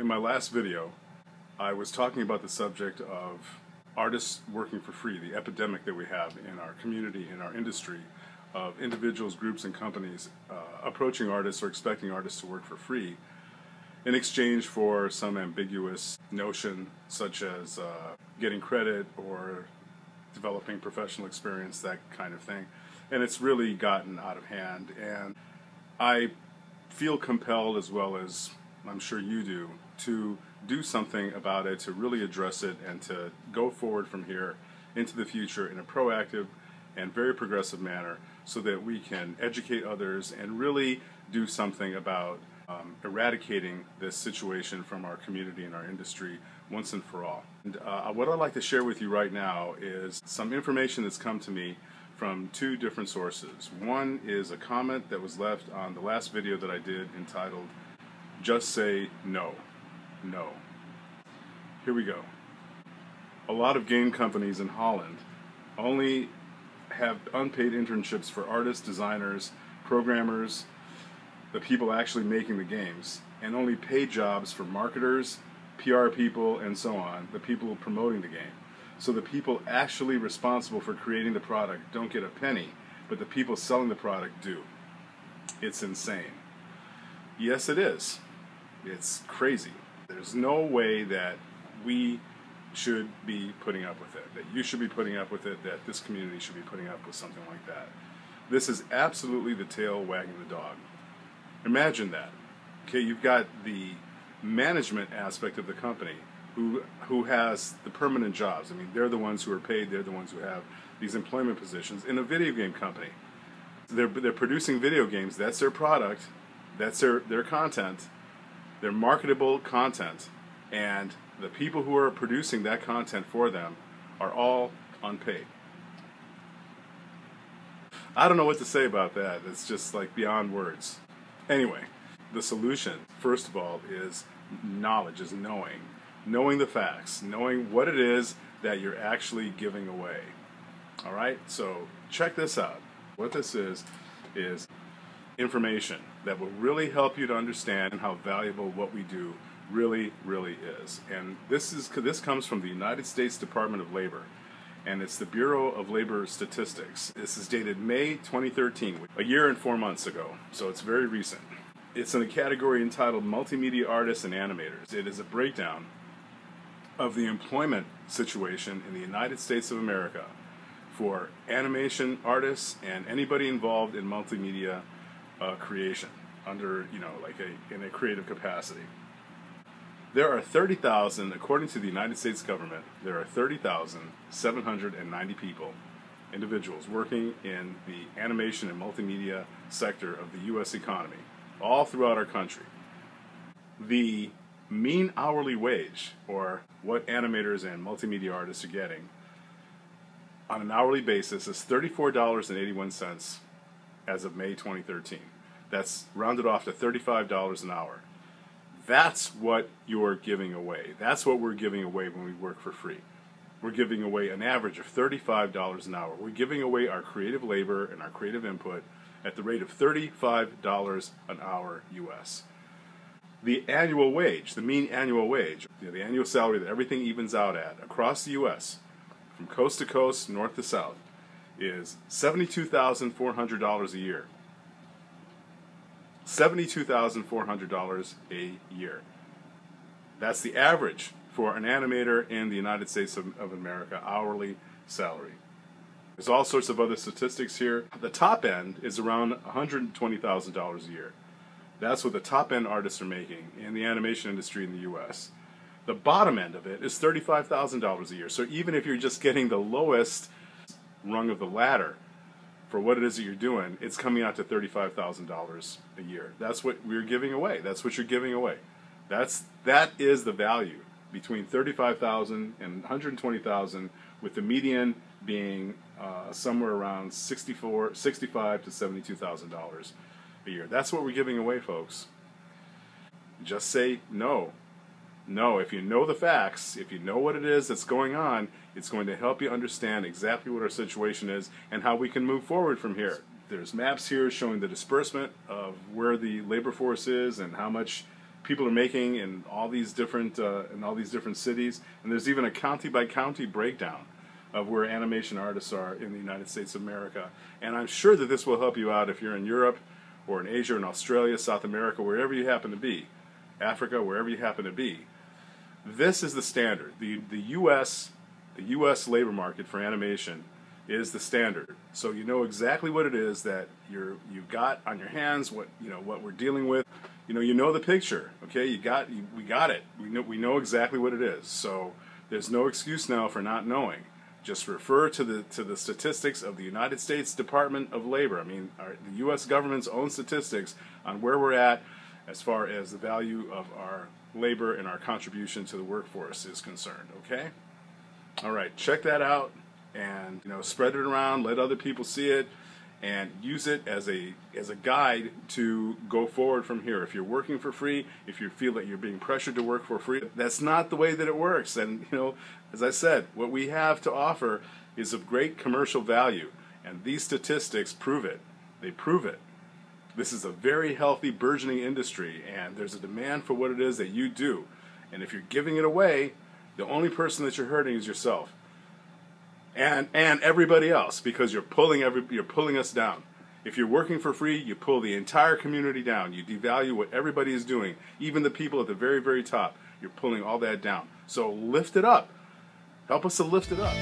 In my last video, I was talking about the subject of artists working for free, the epidemic that we have in our community, in our industry, of individuals, groups, and companies uh, approaching artists or expecting artists to work for free in exchange for some ambiguous notion such as uh, getting credit or developing professional experience, that kind of thing. And it's really gotten out of hand. And I feel compelled, as well as I'm sure you do, to do something about it, to really address it, and to go forward from here into the future in a proactive and very progressive manner so that we can educate others and really do something about um, eradicating this situation from our community and our industry once and for all. And, uh, what I'd like to share with you right now is some information that's come to me from two different sources. One is a comment that was left on the last video that I did entitled Just Say No. No. Here we go. A lot of game companies in Holland only have unpaid internships for artists, designers, programmers, the people actually making the games, and only paid jobs for marketers, PR people, and so on, the people promoting the game. So the people actually responsible for creating the product don't get a penny, but the people selling the product do. It's insane. Yes, it is. It's crazy. There's no way that we should be putting up with it, that you should be putting up with it, that this community should be putting up with something like that. This is absolutely the tail wagging the dog. Imagine that. Okay, you've got the management aspect of the company who who has the permanent jobs. I mean, they're the ones who are paid. They're the ones who have these employment positions in a video game company. They're they're producing video games. That's their product. That's their their content. Their marketable content, and the people who are producing that content for them are all unpaid. I don't know what to say about that. It's just like beyond words. Anyway, the solution, first of all, is knowledge, is knowing. Knowing the facts, knowing what it is that you're actually giving away. All right? So check this out. What this is, is information that will really help you to understand how valuable what we do really, really is. And this is this comes from the United States Department of Labor and it's the Bureau of Labor Statistics. This is dated May 2013, a year and four months ago, so it's very recent. It's in a category entitled Multimedia Artists and Animators. It is a breakdown of the employment situation in the United States of America for animation artists and anybody involved in multimedia uh, creation under, you know, like a in a creative capacity. There are 30,000, according to the United States government, there are 30,790 people, individuals, working in the animation and multimedia sector of the U.S. economy, all throughout our country. The mean hourly wage, or what animators and multimedia artists are getting, on an hourly basis is $34.81 as of May 2013. That's rounded off to $35 an hour. That's what you're giving away. That's what we're giving away when we work for free. We're giving away an average of $35 an hour. We're giving away our creative labor and our creative input at the rate of $35 an hour US. The annual wage, the mean annual wage, you know, the annual salary that everything evens out at across the US, from coast to coast, north to south, is $72,400 a year. $72,400 a year. That's the average for an animator in the United States of, of, America hourly salary. There's all sorts of other statistics here. The top end is around $120,000 a year. That's what the top end artists are making in the animation industry in the US. The bottom end of it is $35,000 a year. So even if you're just getting the lowest rung of the ladder, for what it is that you're doing, it's coming out to $35,000 a year. That's what we're giving away. That's what you're giving away. That's that is the value between 35,000 and 120,000 with the median being uh, somewhere around 64 65 to $72,000 a year. That's what we're giving away, folks. Just say no no, if you know the facts, if you know what it is that's going on, it's going to help you understand exactly what our situation is and how we can move forward from here. There's maps here showing the disbursement of where the labor force is and how much people are making in all these different uh, in all these different cities, and there's even a county by county breakdown of where animation artists are in the United States of America. And I'm sure that this will help you out if you're in Europe or in Asia or in Australia, South America, wherever you happen to be, Africa, wherever you happen to be. This is the standard. The the US the US labor market for animation is the standard. So you know exactly what it is that you're you've got on your hands, what you know what we're dealing with. You know, you know the picture. Okay, you got you, we got it. We know we know exactly what it is. So there's no excuse now for not knowing. Just refer to the to the statistics of the United States Department of Labor. I mean, our, the U.S. government's own statistics on where we're at as far as the value of our labor and our contribution to the workforce is concerned. Okay. All right, check that out and you know spread it around, let other people see it, and use it as a as a guide to go forward from here. If you're working for free, if you feel that you're being pressured to work for free, that's not the way that it works. And you know, as I said, what we have to offer is of great commercial value, and these statistics prove it. They prove it. This is a very healthy, burgeoning industry, and there's a demand for what it is that you do. And if you're giving it away, the only person that you're hurting is yourself and and everybody else because you're pulling every you're pulling us down. If you're working for free, you pull the entire community down. You devalue what everybody is doing, even the people at the very very top. You're pulling all that down. So lift it up. Help us to lift it up.